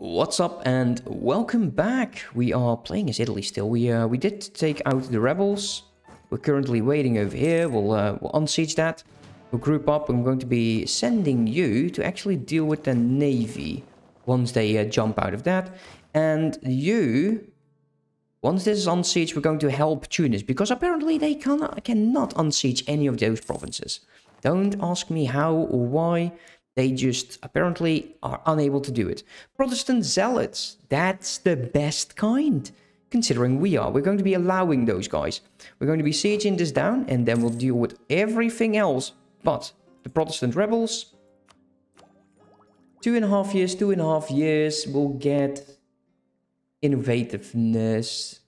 What's up and welcome back. We are playing as Italy still. We uh, we did take out the rebels. We're currently waiting over here. We'll uh, we'll unsiege that. We'll group up. I'm going to be sending you to actually deal with the navy once they uh, jump out of that. And you, once this is unsieged, we're going to help Tunis because apparently they cannot cannot unsiege any of those provinces. Don't ask me how or why. They just apparently are unable to do it. Protestant zealots, that's the best kind. Considering we are, we're going to be allowing those guys. We're going to be sieging this down and then we'll deal with everything else. But the Protestant rebels, two and a half years, two and a half years, we'll get innovativeness.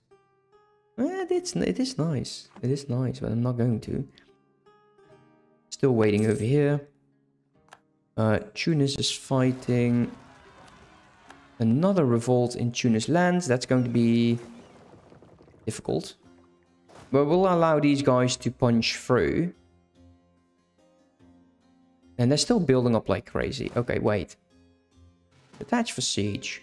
It's, it is nice. It is nice, but I'm not going to. Still waiting over here. Uh, Tunis is fighting another revolt in Tunis lands. That's going to be difficult. But we'll allow these guys to punch through. And they're still building up like crazy. Okay, wait. Attach for siege.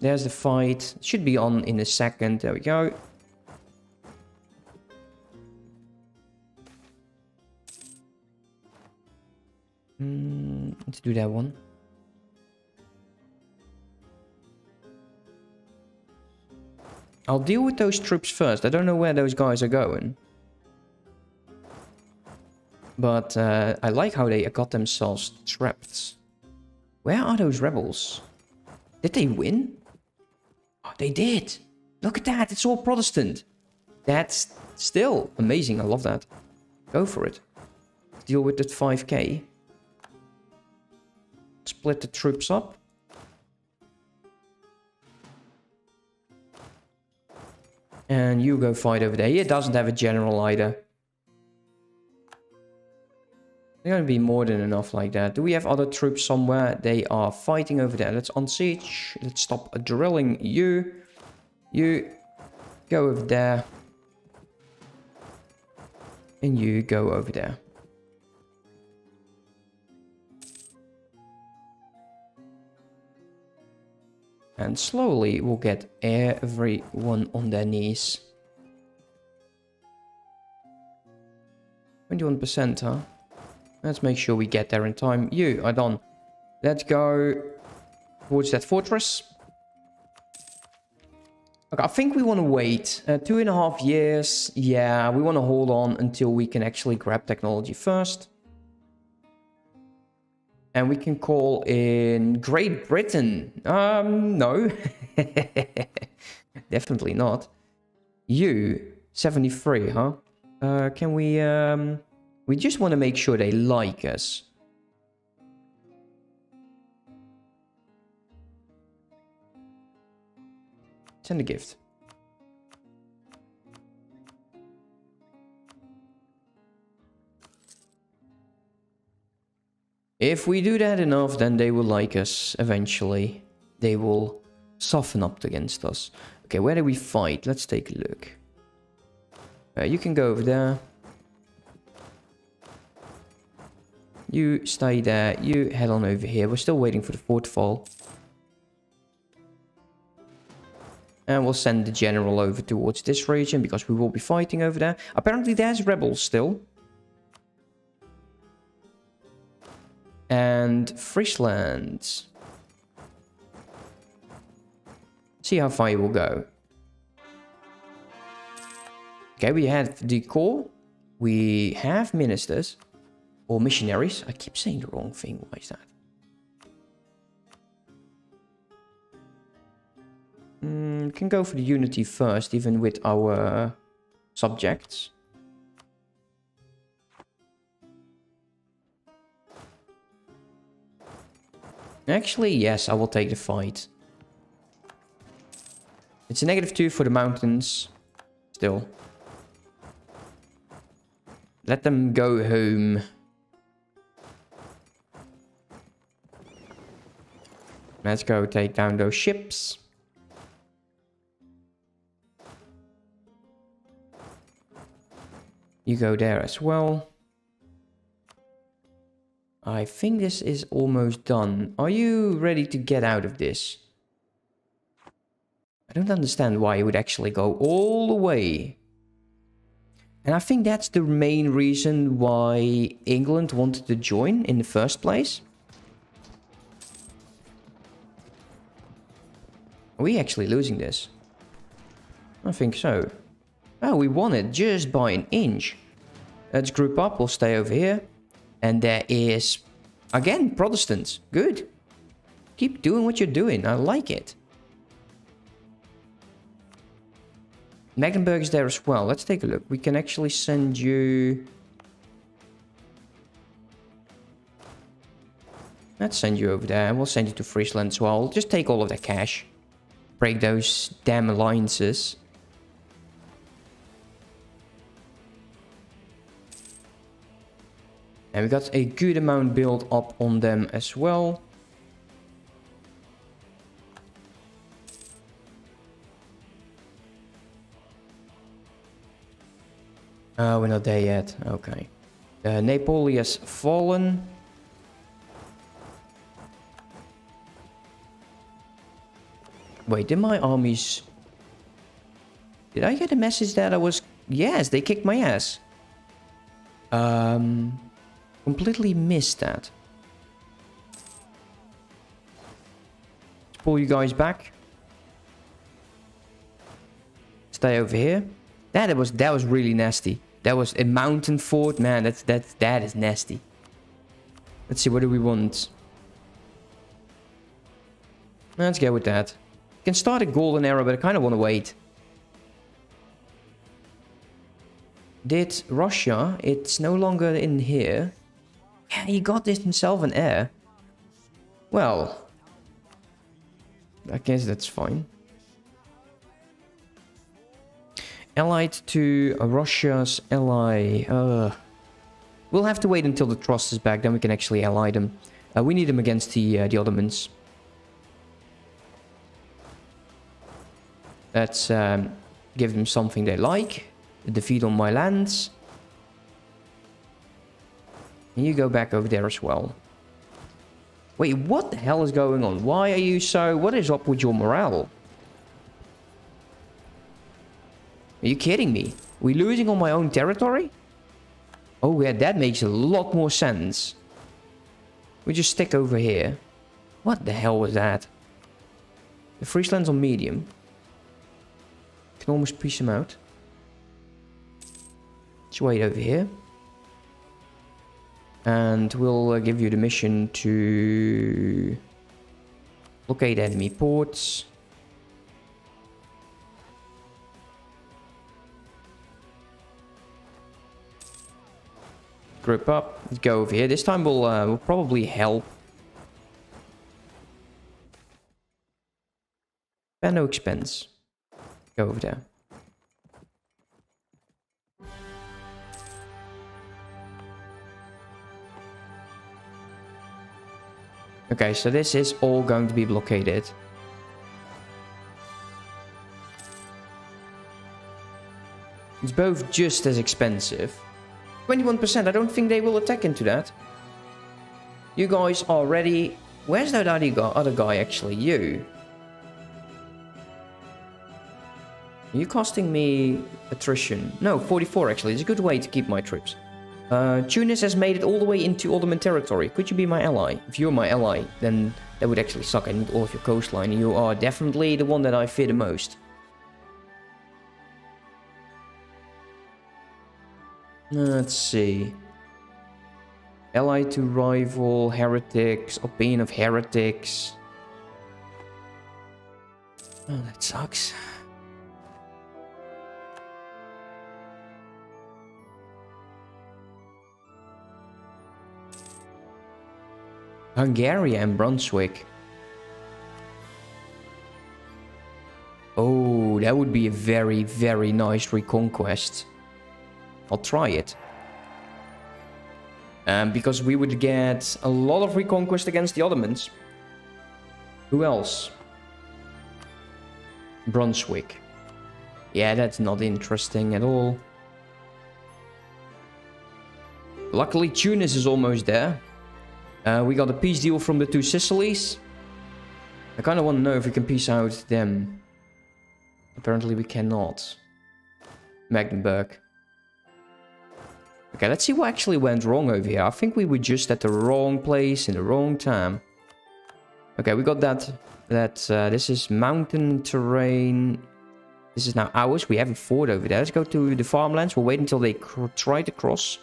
There's the fight. Should be on in a second. There we go. Do that one. I'll deal with those troops first. I don't know where those guys are going. But uh, I like how they got themselves trapped. Where are those rebels? Did they win? Oh, they did. Look at that. It's all Protestant. That's still amazing. I love that. Go for it. Deal with that 5k. Split the troops up. And you go fight over there. He doesn't have a general either. They're going to be more than enough like that. Do we have other troops somewhere? They are fighting over there. Let's unsiege. Let's stop drilling you. You go over there. And you go over there. And slowly we'll get everyone on their knees. 21%, huh? Let's make sure we get there in time. You are done. Let's go towards that fortress. Okay, I think we want to wait. Uh, two and a half years. Yeah, we want to hold on until we can actually grab technology first. And we can call in Great Britain. Um, no. Definitely not. You, 73, huh? Uh, can we, um... We just want to make sure they like us. Send a gift. If we do that enough, then they will like us eventually. They will soften up against us. Okay, where do we fight? Let's take a look. Uh, you can go over there. You stay there. You head on over here. We're still waiting for the fort to fall. And we'll send the general over towards this region because we will be fighting over there. Apparently there's rebels still. And Friesland. See how far you will go. Okay, we have the core. We have ministers. Or missionaries. I keep saying the wrong thing. Why is that? Mm, we can go for the unity first, even with our subjects. Actually, yes, I will take the fight. It's a negative 2 for the mountains. Still. Let them go home. Let's go take down those ships. You go there as well. I think this is almost done. Are you ready to get out of this? I don't understand why you would actually go all the way. And I think that's the main reason why England wanted to join in the first place. Are we actually losing this? I think so. Oh, we won it just by an inch. Let's group up. We'll stay over here. And there is, again, Protestants. Good. Keep doing what you're doing. I like it. Mecklenburg is there as well. Let's take a look. We can actually send you... Let's send you over there. We'll send you to Friesland as well. Just take all of that cash. Break those damn alliances. And we got a good amount built up on them as well. Oh, we're not there yet. Okay. Uh, Napoli has fallen. Wait, did my armies... Did I get a message that I was... Yes, they kicked my ass. Um... Completely missed that. Let's pull you guys back. Stay over here. That was that was really nasty. That was a mountain fort, man. That's that's that is nasty. Let's see, what do we want? Let's go with that. You can start a golden era, but I kind of want to wait. Did Russia? It's no longer in here. He got this himself an heir. Well, I guess that's fine. Allied to Russia's ally. Uh, we'll have to wait until the trust is back, then we can actually ally them. Uh, we need them against the, uh, the Ottomans. Let's um, give them something they like. A defeat on my lands. And you go back over there as well. Wait, what the hell is going on? Why are you so... What is up with your morale? Are you kidding me? We losing on my own territory? Oh yeah, that makes a lot more sense. We just stick over here. What the hell was that? The Friesland's on medium. Can almost piece him out. Let's wait over here. And we'll uh, give you the mission to locate enemy ports. Group up. Let's go over here. This time we'll, uh, we'll probably help. No expense. Go over there. Okay, so this is all going to be blockaded. It's both just as expensive. 21%, I don't think they will attack into that. You guys are ready. Where's that other guy, actually? You. Are you costing me attrition? No, 44 actually. It's a good way to keep my troops. Uh, Tunis has made it all the way into Ottoman territory. Could you be my ally? If you're my ally, then that would actually suck. I need all of your coastline. You are definitely the one that I fear the most. Let's see. Ally to rival, heretics, opinion of heretics. Oh, that sucks. Hungary and Brunswick. Oh, that would be a very, very nice reconquest. I'll try it. Um, because we would get a lot of reconquest against the Ottomans. Who else? Brunswick. Yeah, that's not interesting at all. luckily Tunis is almost there. Uh, we got a peace deal from the two Sicilies. I kind of want to know if we can peace out them. Apparently we cannot. Magdeburg. Okay, let's see what actually went wrong over here. I think we were just at the wrong place in the wrong time. Okay, we got that. That uh, this is mountain terrain. This is now ours. We have a fort over there. Let's go to the farmlands. We'll wait until they try to cross.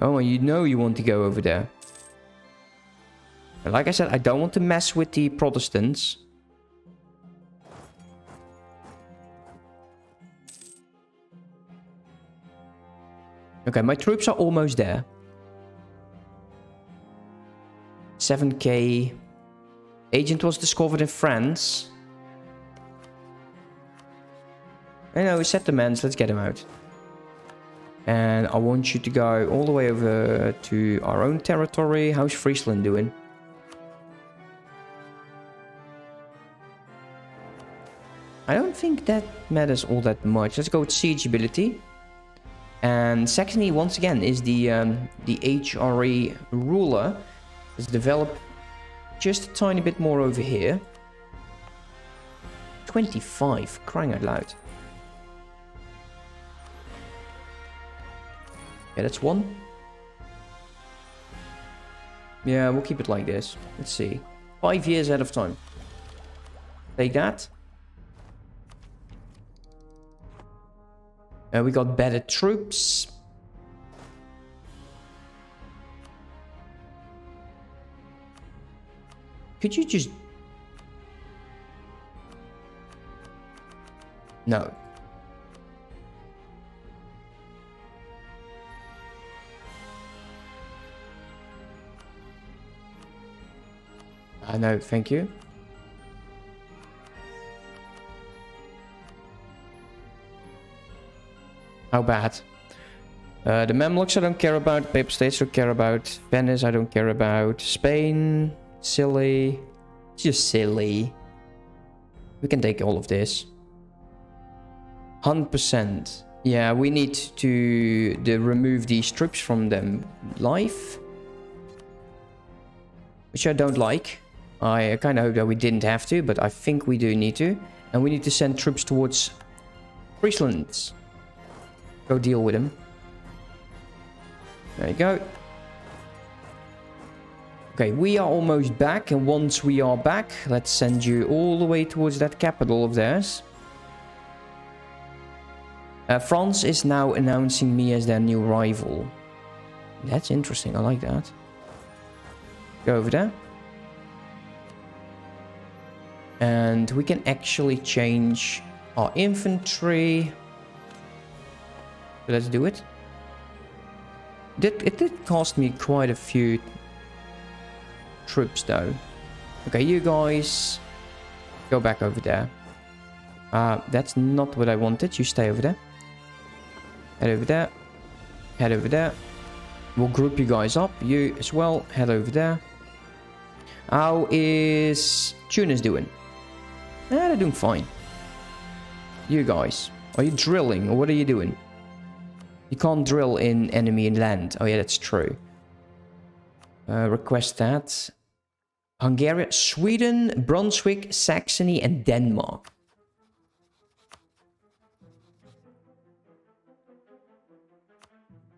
Oh, you know you want to go over there. like I said, I don't want to mess with the Protestants. Okay, my troops are almost there. 7k. Agent was discovered in France. I know, we set demands. Let's get him out. And I want you to go all the way over to our own territory. How's Friesland doing? I don't think that matters all that much. Let's go with siege ability. And Saxony, once again, is the um, the HRE ruler. Let's develop just a tiny bit more over here. 25, crying out loud. Yeah, that's one. Yeah, we'll keep it like this. Let's see. Five years ahead of time. Take that. Uh, we got better troops. Could you just... No. Uh, no, thank you. How bad? Uh, the Mamluks I don't care about, Papal States I don't care about, Venice I don't care about, Spain, silly, just silly. We can take all of this. 100%. Yeah, we need to the, remove these troops from them life. Which I don't like. I kind of hope that we didn't have to, but I think we do need to. And we need to send troops towards Friesland. Go deal with him. There you go. Okay, we are almost back. And once we are back, let's send you all the way towards that capital of theirs. Uh, France is now announcing me as their new rival. That's interesting. I like that. Go over there. And we can actually change our infantry. let's do it. it. Did, it did cost me quite a few troops though. Okay, you guys go back over there. Uh, that's not what I wanted. You stay over there. Head over there. Head over there. We'll group you guys up. You as well. Head over there. How is Tunis doing? Eh, they're doing fine. You guys. Are you drilling or what are you doing? You can't drill in enemy land. Oh yeah, that's true. Uh, request that. Hungary, Sweden, Brunswick, Saxony and Denmark.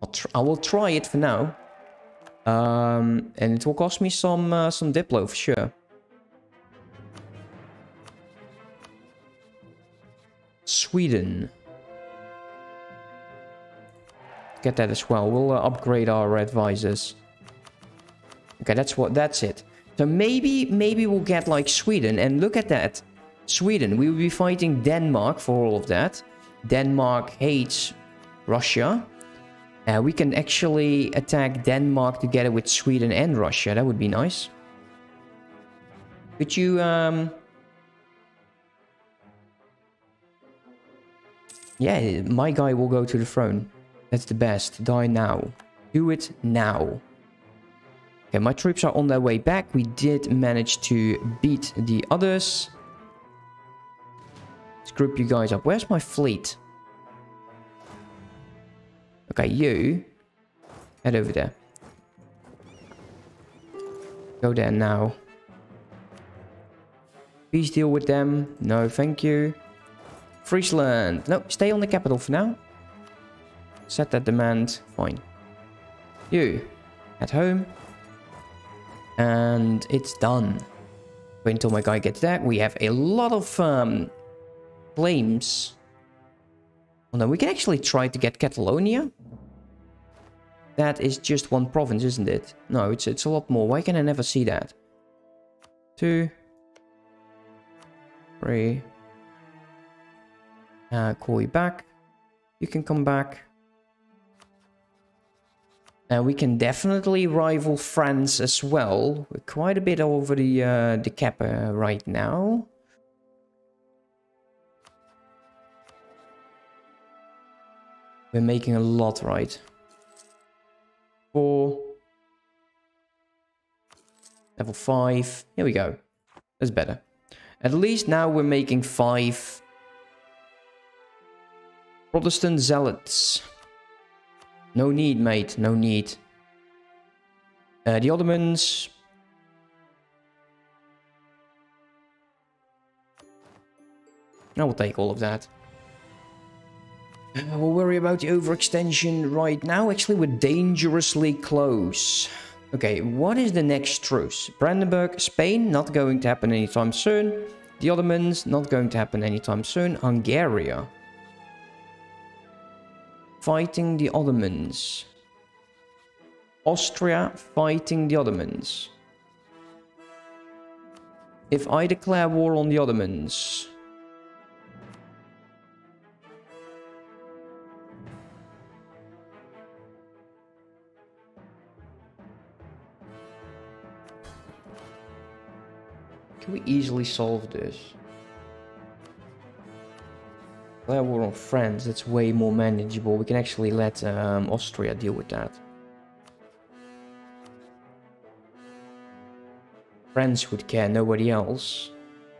I'll I will try it for now. Um, and it will cost me some uh, some Diplo for sure. Sweden. Get that as well. We'll uh, upgrade our advisors. Okay, that's what. That's it. So maybe, maybe we'll get like Sweden. And look at that. Sweden. We will be fighting Denmark for all of that. Denmark hates Russia. Uh, we can actually attack Denmark together with Sweden and Russia. That would be nice. Could you... Um, Yeah, my guy will go to the throne. That's the best. Die now. Do it now. Okay, my troops are on their way back. We did manage to beat the others. Let's group you guys up. Where's my fleet? Okay, you. Head over there. Go there now. Please deal with them. No, thank you. Friesland. No, stay on the capital for now. Set that demand. Fine. You. At home. And it's done. Wait until my guy gets there. We have a lot of um, claims. Well, no, we can actually try to get Catalonia. That is just one province, isn't it? No, it's, it's a lot more. Why can I never see that? Two. Three. Uh, call you back. You can come back. And we can definitely rival France as well. We're quite a bit over the, uh, the cap uh, right now. We're making a lot right. Four. Level five. Here we go. That's better. At least now we're making five Protestant zealots. No need, mate. No need. Uh, the Ottomans. I will take all of that. Uh, we'll worry about the overextension right now. Actually, we're dangerously close. Okay, what is the next truce? Brandenburg, Spain, not going to happen anytime soon. The Ottomans, not going to happen anytime soon. Hungary. Fighting the Ottomans. Austria fighting the Ottomans. If I declare war on the Ottomans... Can we easily solve this? Declare war on France, that's way more manageable. We can actually let um, Austria deal with that. France would care, nobody else.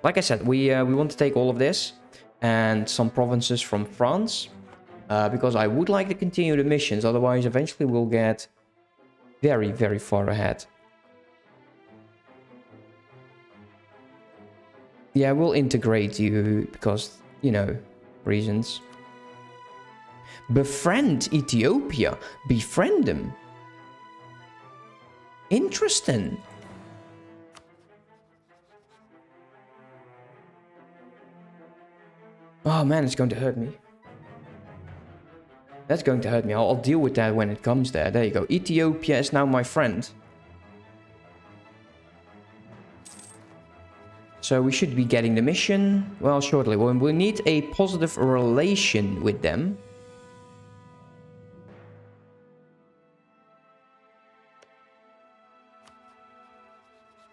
Like I said, we uh, we want to take all of this and some provinces from France. Uh, because I would like to continue the missions, otherwise eventually we'll get very, very far ahead. Yeah, we'll integrate you because, you know, reasons. Befriend Ethiopia. Befriend them. Interesting. Oh man, it's going to hurt me. That's going to hurt me. I'll, I'll, deal with that when it comes there. There you go. Ethiopia is now my friend. So we should be getting the mission, well, shortly. Well, we need a positive relation with them.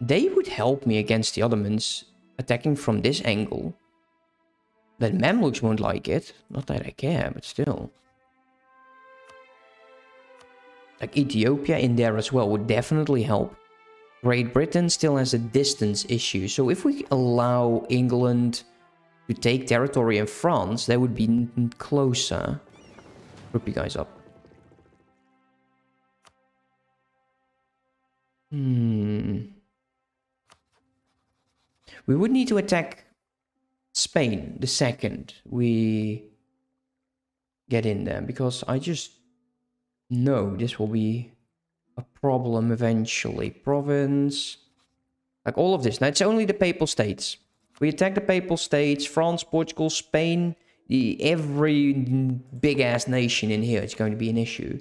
They would help me against the Ottomans attacking from this angle. The Mamluks won't like it. Not that I care, but still. Like Ethiopia in there as well would definitely help. Great Britain still has a distance issue. So if we allow England to take territory in France, they would be closer. Group you guys up. Hmm. We would need to attack Spain the second we get in there because I just know this will be a problem eventually. Province. Like all of this. Now, it's only the Papal States. We attack the Papal States, France, Portugal, Spain, the, every big-ass nation in here is going to be an issue.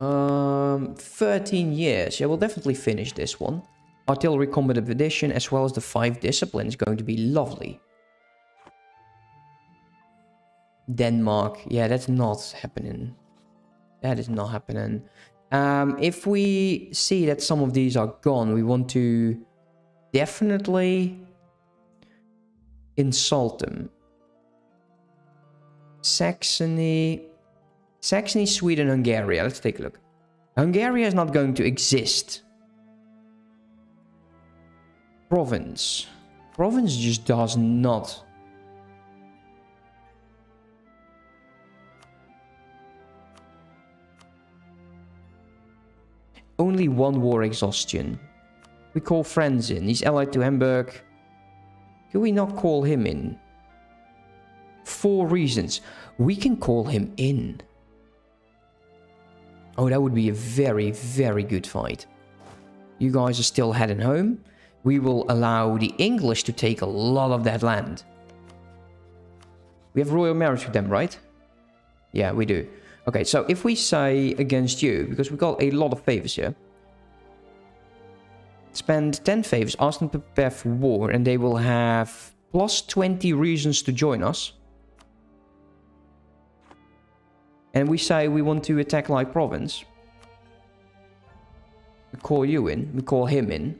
Um, 13 years. Yeah, we'll definitely finish this one. Artillery Combative Edition, as well as the 5 Discipline is going to be lovely. Denmark. Yeah, that's not happening. That is not happening. Um, if we see that some of these are gone, we want to definitely insult them. Saxony, Saxony, Sweden, Hungary. Let's take a look. Hungary is not going to exist. Province. province just does not. Only one war exhaustion. We call friends in. He's allied to Hamburg. Can we not call him in? Four reasons. We can call him in. Oh, that would be a very, very good fight. You guys are still heading home. We will allow the English to take a lot of that land. We have royal marriage with them, right? Yeah, we do. Okay, so if we say against you, because we got a lot of favors here. Spend 10 favors, ask them to prepare for war, and they will have plus 20 reasons to join us. And we say we want to attack like province. We call you in, we call him in.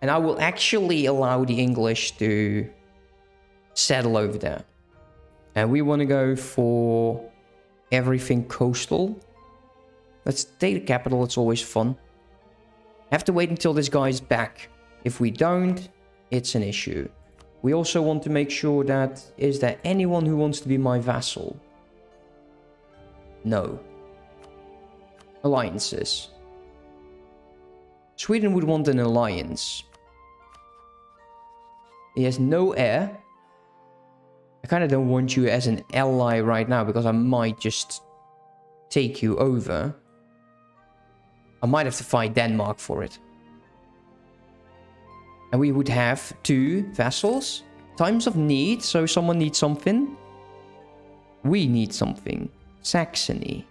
And I will actually allow the English to settle over there. And we want to go for everything coastal. Let's take the capital, it's always fun. Have to wait until this guy's back. If we don't, it's an issue. We also want to make sure that, is there anyone who wants to be my vassal? No. Alliances. Sweden would want an alliance. He has no heir. I kind of don't want you as an ally right now because I might just take you over. I might have to fight Denmark for it. And we would have two vassals. Times of need, so someone needs something. We need something. Saxony.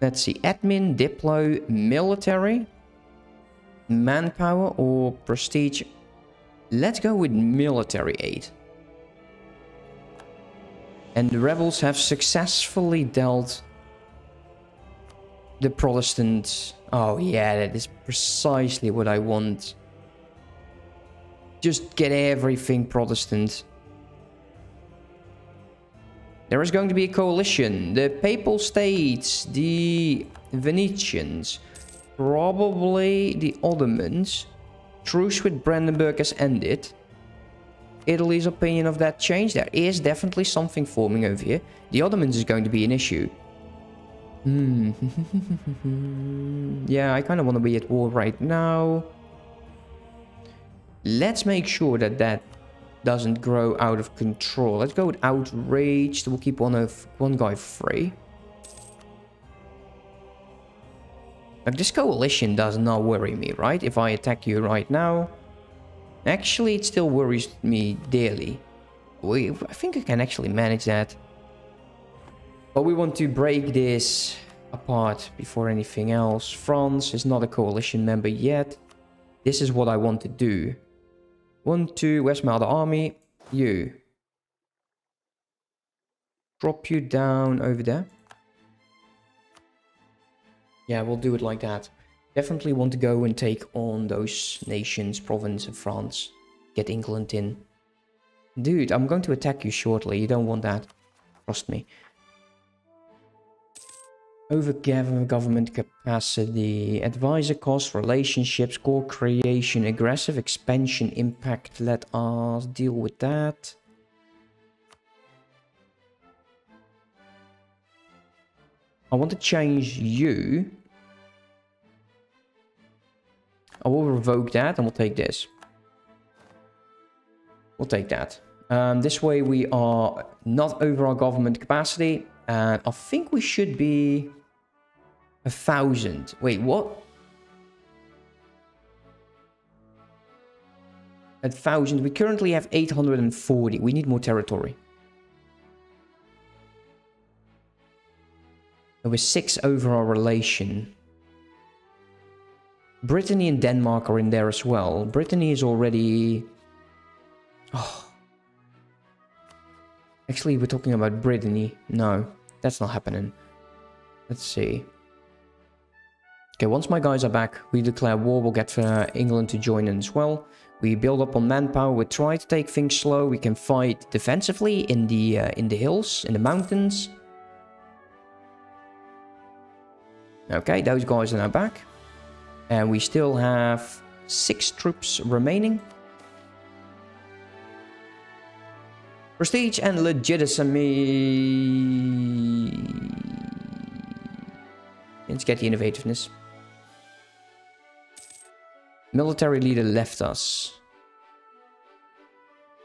Let's see, admin, diplo, military, manpower or prestige. Let's go with military aid. And the rebels have successfully dealt the Protestants. Oh yeah, that is precisely what I want. Just get everything Protestant. There is going to be a coalition. The Papal States, the Venetians, probably the Ottomans. Truce with Brandenburg has ended. Italy's opinion of that change. There is definitely something forming over here. The Ottomans is going to be an issue. Hmm. yeah, I kind of want to be at war right now. Let's make sure that that doesn't grow out of control. Let's go with outraged. We'll keep one of one guy free. Like this coalition does not worry me, right? If I attack you right now. Actually, it still worries me daily. We, I think I can actually manage that. But we want to break this apart before anything else. France is not a coalition member yet. This is what I want to do. One, two, where's my other army? You. Drop you down over there. Yeah, we'll do it like that. Definitely want to go and take on those nations, province of France. Get England in. Dude, I'm going to attack you shortly. You don't want that. Trust me. Over government capacity, advisor cost, relationships, core creation, aggressive expansion impact. Let us deal with that. I want to change you. I will revoke that and we'll take this. We'll take that. Um, this way we are not over our government capacity. And I think we should be a thousand. Wait, what? A thousand. We currently have 840. We need more territory. There was six over our relation. Brittany and Denmark are in there as well. Brittany is already... Oh. Actually, we're talking about Brittany. No, that's not happening. Let's see. Okay, once my guys are back, we declare war. We'll get uh, England to join in as well. We build up on manpower. We try to take things slow. We can fight defensively in the uh, in the hills, in the mountains. Okay, those guys are now back. And we still have six troops remaining. Prestige and legitimacy. Let's get the innovativeness. Military leader left us.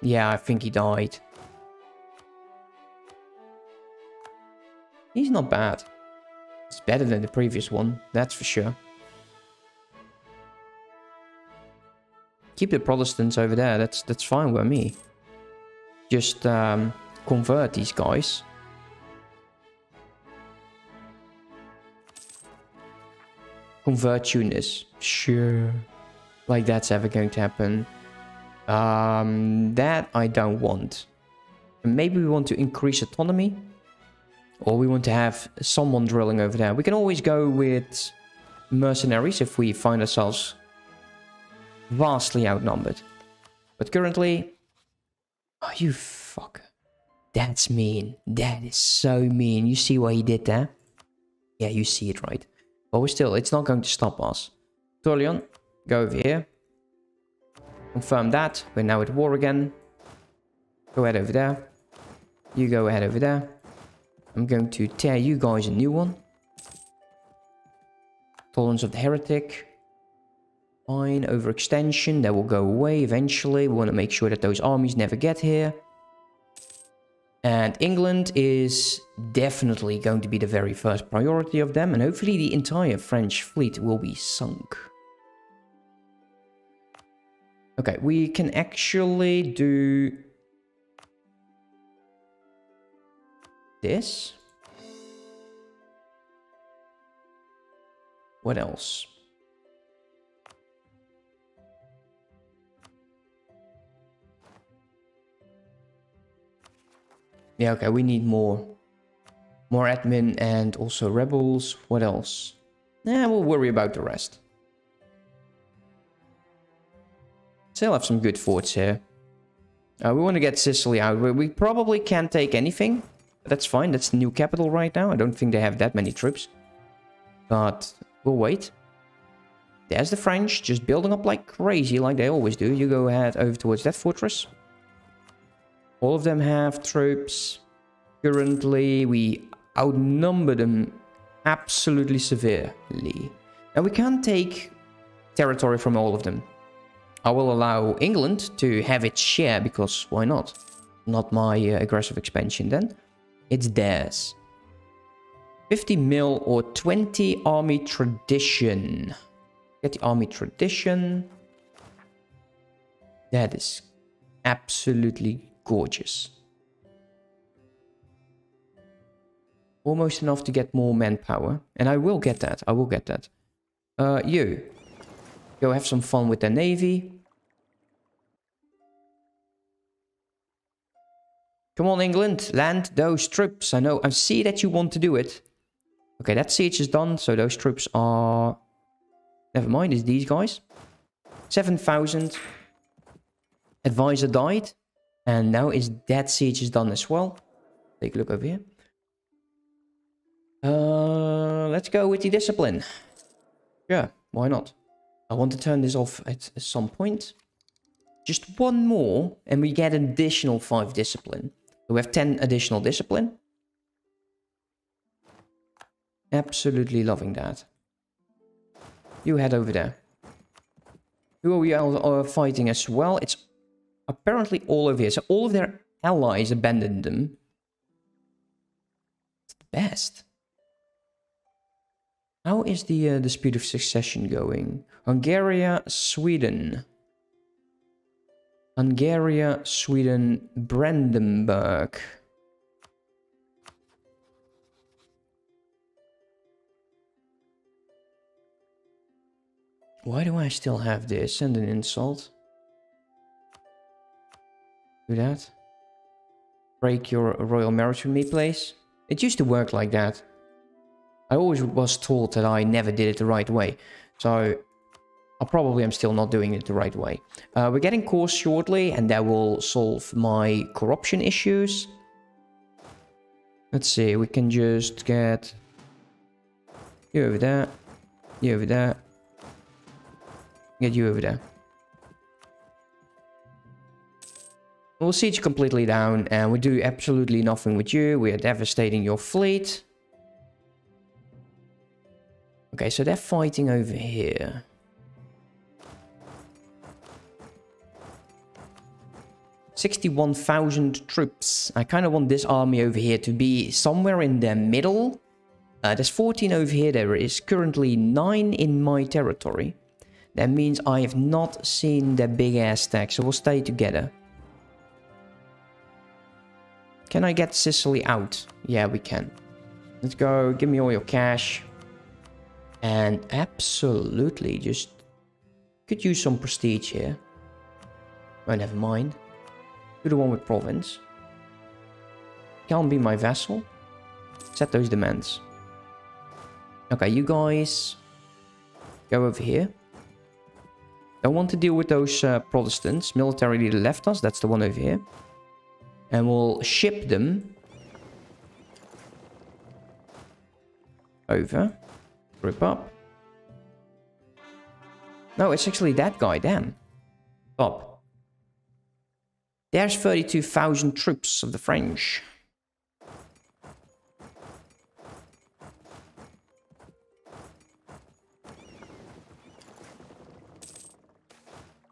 Yeah, I think he died. He's not bad. It's better than the previous one, that's for sure. Keep the Protestants over there, that's that's fine with me. Just um, convert these guys. Convert Tunis. Sure. Like that's ever going to happen. Um, that I don't want. Maybe we want to increase autonomy. Or we want to have someone drilling over there. We can always go with mercenaries if we find ourselves vastly outnumbered. But currently... Oh, you fucker. That's mean. That is so mean. You see what he did there? Yeah, you see it, right? But we're still, it's not going to stop us. Torleon, go over here. Confirm that. We're now at war again. Go ahead over there. You go ahead over there. I'm going to tear you guys a new one. Tolerance of the Heretic. Fine, overextension, that will go away eventually. We want to make sure that those armies never get here. And England is definitely going to be the very first priority of them. And hopefully the entire French fleet will be sunk. Okay, we can actually do this. What else? Yeah, okay, we need more. More admin and also rebels. What else? Yeah, we'll worry about the rest. Still have some good forts here. Uh, we want to get Sicily out. We probably can't take anything. That's fine. That's the new capital right now. I don't think they have that many troops. But we'll wait. There's the French, just building up like crazy, like they always do. You go ahead over towards that fortress. All of them have troops. Currently, we outnumber them absolutely severely. And we can't take territory from all of them. I will allow England to have its share, because why not? Not my uh, aggressive expansion then. It's theirs. 50 mil or 20 army tradition. Get the army tradition. That is absolutely gorgeous. Almost enough to get more manpower. And I will get that. I will get that. Uh, you. Go have some fun with the navy. Come on, England, land those troops. I know, I see that you want to do it. Okay, that siege is done, so those troops are... Never mind, it's these guys. 7,000. Advisor died. And now is that siege is done as well. Take a look over here. Uh, let's go with the discipline. Yeah, why not? I want to turn this off at some point. Just one more, and we get an additional 5 discipline. So we have 10 additional discipline. Absolutely loving that. You head over there. Who are we all fighting as well? It's apparently all of here. So all of their allies abandoned them. It's the best. How is the uh, dispute of succession going? Hungary, Sweden. Hungary, Sweden, Brandenburg. Why do I still have this? And an insult. Do that. Break your royal marriage with me, please. It used to work like that. I always was told that I never did it the right way. So I probably am still not doing it the right way. Uh, we're getting course shortly and that will solve my corruption issues. Let's see, we can just get you over there, you over there, Get you over there. We'll siege completely down and we do absolutely nothing with you. We are devastating your fleet. Okay, so they're fighting over here. Sixty-one thousand troops. I kind of want this army over here to be somewhere in the middle. Uh, there's 14 over here. There is currently 9 in my territory. That means I have not seen the big ass stack, so we'll stay together. Can I get Sicily out? Yeah, we can. Let's go. Give me all your cash. And absolutely just could use some prestige here. Oh, never mind. Do the one with province. Can't be my vassal. Set those demands. Okay, you guys go over here. Don't want to deal with those uh, Protestants. Militarily left us. That's the one over here. And we'll ship them over. Rip up. No, it's actually that guy, damn. Stop. There's 32,000 troops of the French.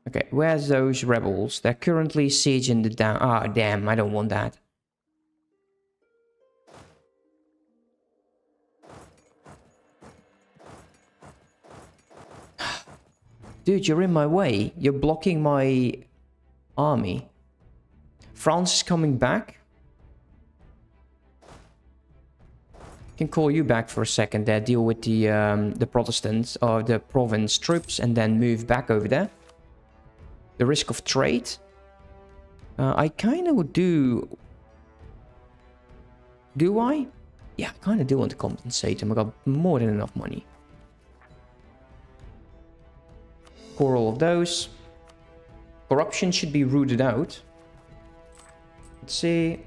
Okay, where's those rebels? They're currently sieging the down. Ah, oh, damn, I don't want that. Dude, you're in my way. You're blocking my army. France is coming back. can call you back for a second there, deal with the um, the Protestants or the province troops and then move back over there. The risk of trade. Uh, I kind of would do... Do I? Yeah, I kind of do want to compensate him. I got more than enough money. Core all of those. Corruption should be rooted out. Let's see.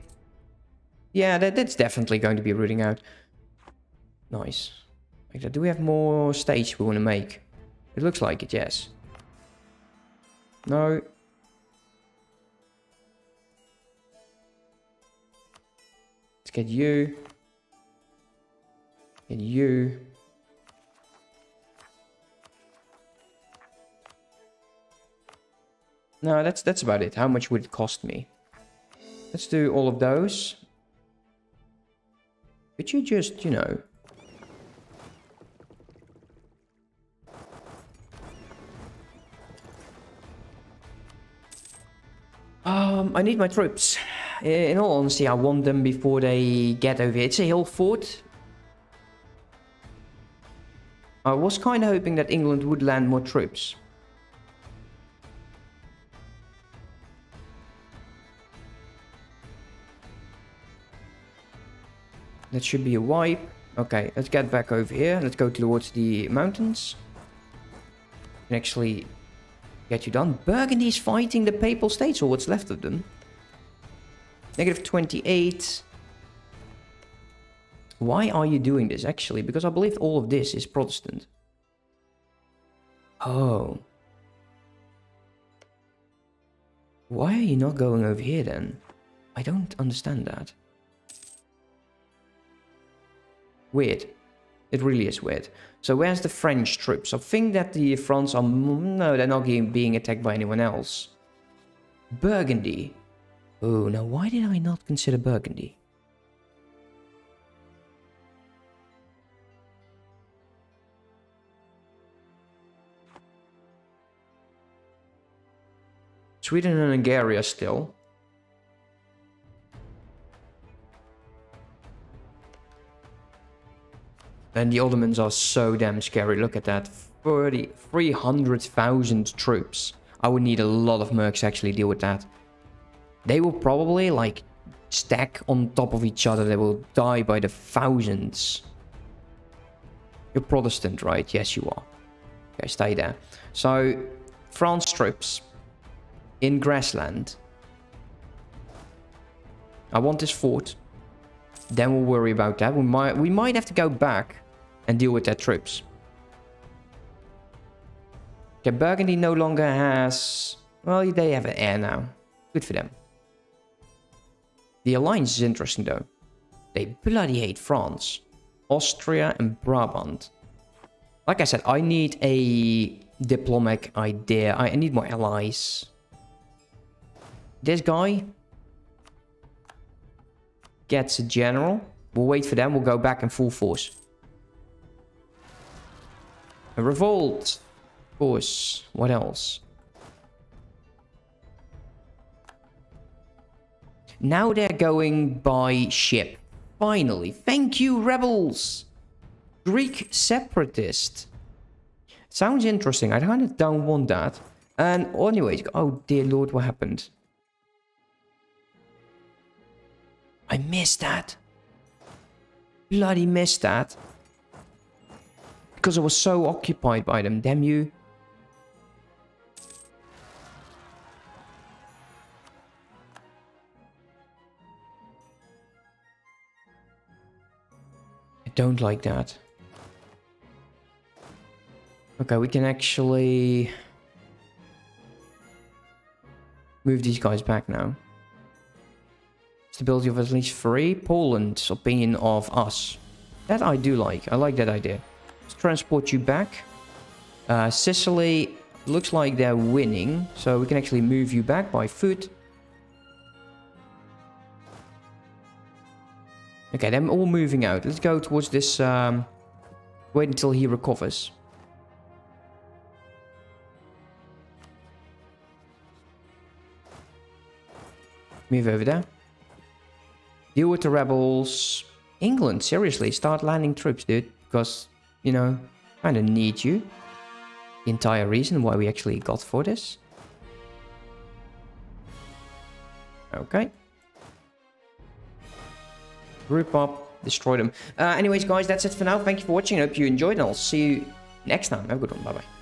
Yeah, that, that's definitely going to be rooting out. Nice. Do we have more stage we want to make? It looks like it, yes. No. Let's get you. Get you. No, that's that's about it. How much would it cost me? Let's do all of those. Could you just, you know, I need my troops. In all honesty, I want them before they get over here. It's a hill fort. I was kind of hoping that England would land more troops. That should be a wipe. Okay, let's get back over here. Let's go towards the mountains. And actually Get you done. Burgundy is fighting the Papal States, or what's left of them. Negative 28. Why are you doing this, actually? Because I believe all of this is Protestant. Oh. Why are you not going over here, then? I don't understand that. Weird. It really is weird. So where's the French troops? I think that the France are... Mm, no, they're not being attacked by anyone else. Burgundy. Oh, now why did I not consider Burgundy? Sweden and Hungary still. And the Ottomans are so damn scary. Look at that. 30, 300,000 troops. I would need a lot of mercs to actually deal with that. They will probably like stack on top of each other. They will die by the thousands. You're Protestant, right? Yes, you are. Okay, stay there. So, France troops in grassland. I want this fort. Then we'll worry about that. We might we might have to go back and deal with their troops. Okay, Burgundy no longer has... Well, they have an heir now. Good for them. The alliance is interesting though. They bloody hate France. Austria and Brabant. Like I said, I need a diplomatic idea. I need more allies. This guy gets a general. We'll wait for them. We'll go back in full force. A revolt. Of course. What else? Now they're going by ship. Finally. Thank you, rebels. Greek separatist. Sounds interesting. I kind of don't want that. And oh, anyways, oh dear lord, what happened? I missed that. Bloody missed that. Because I was so occupied by them, damn you. I don't like that. Okay, we can actually move these guys back now. Stability of at least three. Poland's opinion of us. That I do like. I like that idea. Transport you back. Uh, Sicily looks like they're winning. So we can actually move you back by foot. Okay, they're all moving out. Let's go towards this... Um, wait until he recovers. Move over there. Deal with the rebels. England, seriously, start landing troops, dude. Because, you know, kind of need you. The entire reason why we actually got for this. Okay. Group up, destroy them. Uh, anyways, guys, that's it for now. Thank you for watching. I hope you enjoyed, and I'll see you next time. Have a good one. Bye-bye.